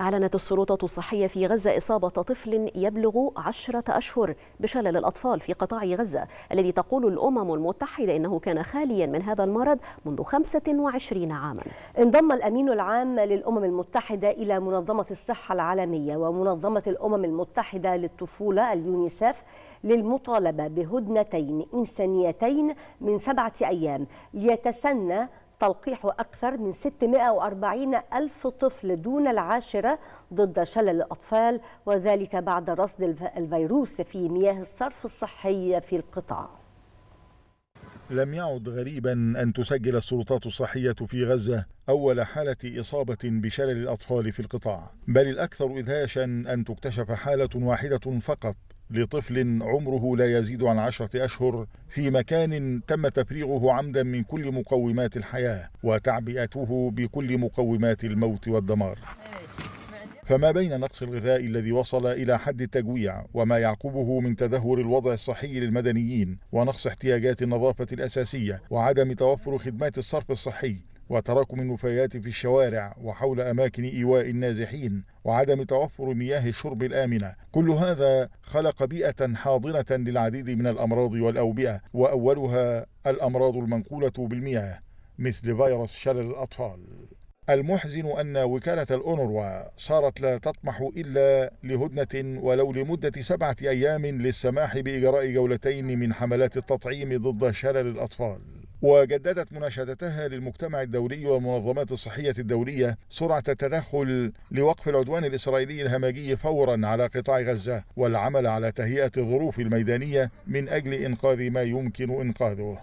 أعلنت السلطات الصحية في غزة إصابة طفل يبلغ عشرة أشهر بشلل الأطفال في قطاع غزة الذي تقول الأمم المتحدة إنه كان خاليا من هذا المرض منذ 25 عاما. انضم الأمين العام للأمم المتحدة إلى منظمة الصحة العالمية ومنظمة الأمم المتحدة للطفولة اليونيسف للمطالبة بهدنتين إنسانيتين من سبعة أيام ليتسنى تلقيح أكثر من 640 ألف طفل دون العاشرة ضد شلل الأطفال وذلك بعد رصد الفيروس في مياه الصرف الصحي في القطاع. لم يعد غريبا أن تسجل السلطات الصحية في غزة أول حالة إصابة بشلل الأطفال في القطاع بل الأكثر إدهاشا أن تكتشف حالة واحدة فقط. لطفل عمره لا يزيد عن عشرة أشهر في مكان تم تفريغه عمدا من كل مقومات الحياة وتعبئته بكل مقومات الموت والدمار. فما بين نقص الغذاء الذي وصل إلى حد التجويع وما يعقبه من تدهور الوضع الصحي للمدنيين ونقص احتياجات النظافة الأساسية وعدم توفر خدمات الصرف الصحي وتراكم النفايات في الشوارع وحول أماكن إيواء النازحين وعدم توفر مياه الشرب الآمنة. كل هذا خلق بيئة حاضنة للعديد من الأمراض والأوبئة وأولها الأمراض المنقولة بالمياه مثل فيروس شلل الأطفال. المحزن أن وكالة الأونروا صارت لا تطمح إلا لهدنة ولو لمدة سبعة أيام للسماح بإجراء جولتين من حملات التطعيم ضد شلل الأطفال. وجددت مناشدتها للمجتمع الدولي والمنظمات الصحية الدولية سرعة التدخل لوقف العدوان الإسرائيلي الهمجي فورا على قطاع غزة والعمل على تهيئة الظروف الميدانية من أجل إنقاذ ما يمكن إنقاذه.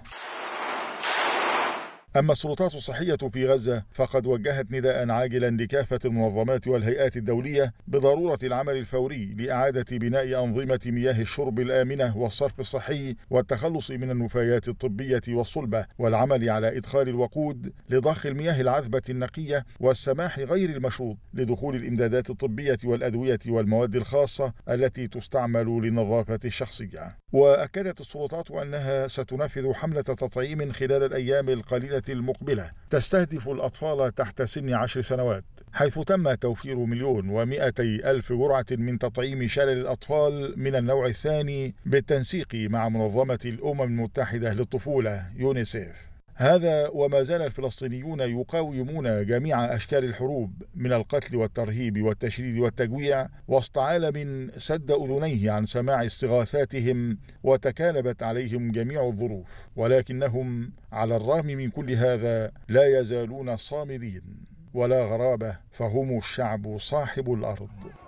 أما السلطات الصحية في غزة فقد وجهت نداء عاجلا لكافة المنظمات والهيئات الدولية بضرورة العمل الفوري لإعادة بناء أنظمة مياه الشرب الآمنة والصرف الصحي والتخلص من النفايات الطبية والصلبة والعمل على إدخال الوقود لضخ المياه العذبة النقية والسماح غير المشروط لدخول الإمدادات الطبية والأدوية والمواد الخاصة التي تستعمل للنظافة الشخصية. وأكدت السلطات أنها ستنفذ حملة تطعيم خلال الأيام القليلة المقبلة. تستهدف الأطفال تحت سن عشر سنوات حيث تم توفير مليون ومائتي ألف جرعة من تطعيم شلل الأطفال من النوع الثاني بالتنسيق مع منظمة الأمم المتحدة للطفولة يونيسيف. هذا وما زال الفلسطينيون يقاومون جميع أشكال الحروب من القتل والترهيب والتشريد والتجويع وسط عالم سد أذنيه عن سماع استغاثاتهم وتكالبت عليهم جميع الظروف. ولكنهم على الرغم من كل هذا لا يزالون صامدين. ولا غرابة فهم الشعب صاحب الأرض.